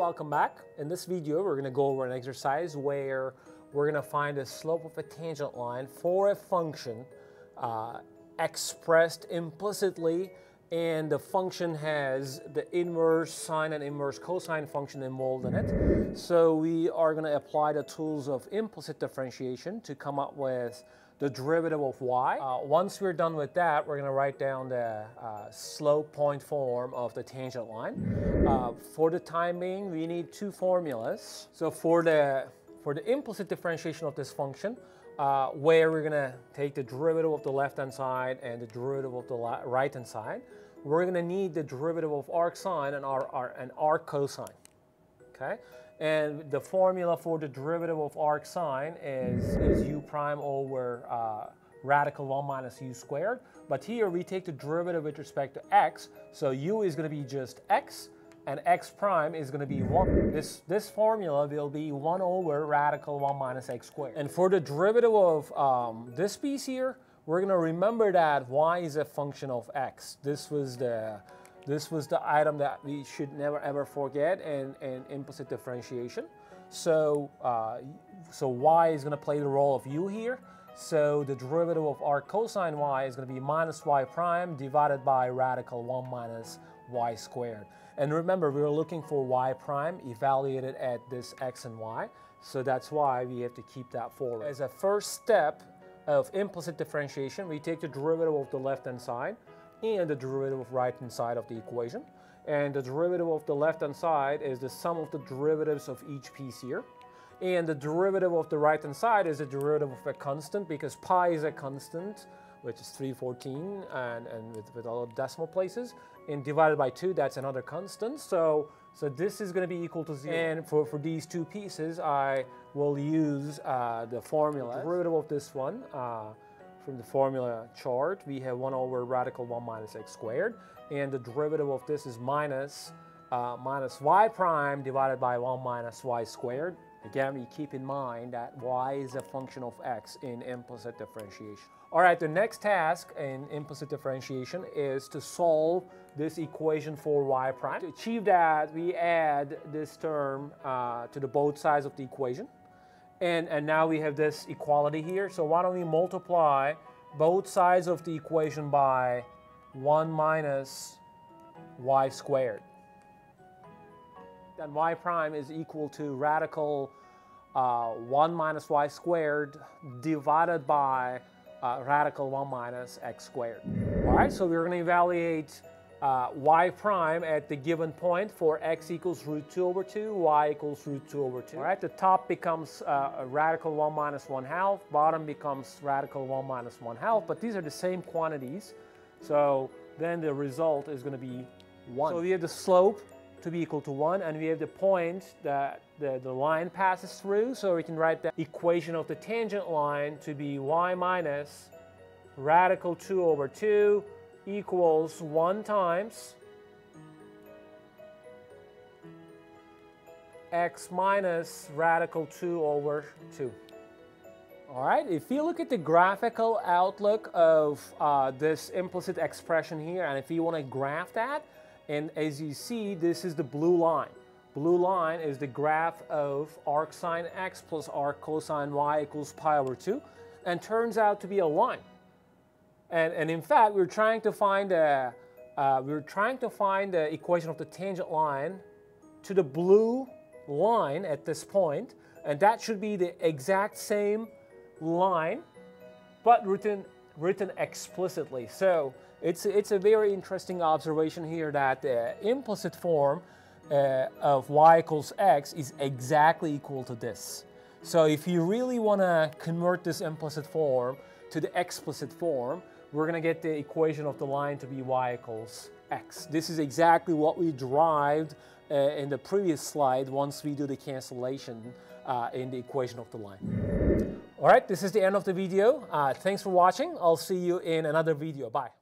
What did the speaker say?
welcome back. In this video, we're gonna go over an exercise where we're gonna find the slope of a tangent line for a function uh, expressed implicitly and the function has the inverse sine and inverse cosine function involved in it. So we are going to apply the tools of implicit differentiation to come up with the derivative of y. Uh, once we're done with that, we're going to write down the uh, slope point form of the tangent line. Uh, for the time being, we need two formulas. So for the, for the implicit differentiation of this function, uh, where we're going to take the derivative of the left-hand side and the derivative of the right-hand side. We're going to need the derivative of arc sine and, our, and arc cosine. Okay? And the formula for the derivative of arc sine is, is u prime over uh, radical 1 minus u squared. But here we take the derivative with respect to x, so u is going to be just x, and x prime is going to be 1. This, this formula will be 1 over radical 1 minus x squared. And for the derivative of um, this piece here, we're going to remember that y is a function of x. This was the, this was the item that we should never ever forget in, in implicit differentiation. So, uh, so y is going to play the role of u here. So the derivative of arc cosine y is going to be minus y prime divided by radical 1 minus y squared. And remember, we were looking for y prime evaluated at this x and y. So that's why we have to keep that forward. As a first step of implicit differentiation, we take the derivative of the left-hand side and the derivative of right-hand side of the equation. And the derivative of the left-hand side is the sum of the derivatives of each piece here. And the derivative of the right-hand side is the derivative of a constant because pi is a constant which is 314 and, and with, with all the decimal places. And divided by 2, that's another constant. So, so this is going to be equal to 0. And for, for these two pieces, I will use uh, the formula. The derivative of this one, uh, from the formula chart, we have 1 over radical 1 minus x squared. And the derivative of this is minus, uh, minus y prime divided by 1 minus y squared. Again, we keep in mind that y is a function of x in implicit differentiation. All right, the next task in implicit differentiation is to solve this equation for y prime. To achieve that, we add this term uh, to the both sides of the equation. And, and now we have this equality here. So why don't we multiply both sides of the equation by 1 minus y squared then y prime is equal to radical uh, 1 minus y squared divided by uh, radical 1 minus x squared. All right, so we're going to evaluate uh, y prime at the given point for x equals root 2 over 2, y equals root 2 over 2. All right, the top becomes uh, radical 1 minus 1 half, bottom becomes radical 1 minus 1 half, but these are the same quantities, so then the result is going to be 1. So we have the slope to be equal to 1 and we have the point that the, the line passes through so we can write the equation of the tangent line to be y minus radical 2 over 2 equals 1 times x minus radical 2 over 2. All right, if you look at the graphical outlook of uh, this implicit expression here, and if you want to graph that, and as you see, this is the blue line. Blue line is the graph of arc sine x plus arc cosine y equals pi over 2 and turns out to be a line. And, and in fact, we're trying to find a, uh, we're trying to find the equation of the tangent line to the blue line at this point, and that should be the exact same line, but written written explicitly. So it's, it's a very interesting observation here that the implicit form uh, of y equals x is exactly equal to this. So if you really want to convert this implicit form to the explicit form, we're going to get the equation of the line to be y equals x. This is exactly what we derived uh, in the previous slide once we do the cancellation uh, in the equation of the line. All right, this is the end of the video. Uh, thanks for watching. I'll see you in another video. Bye.